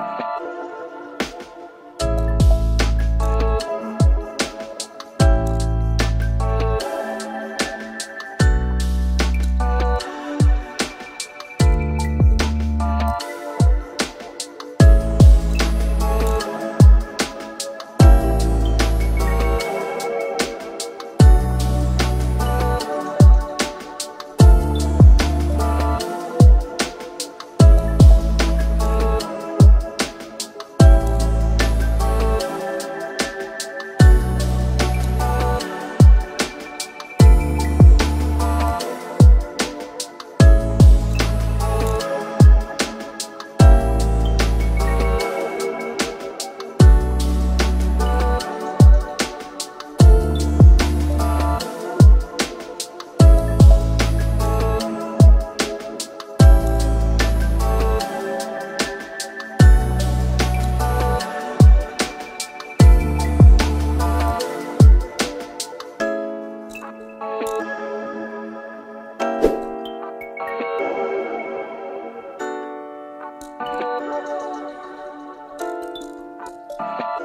Bye. Bye.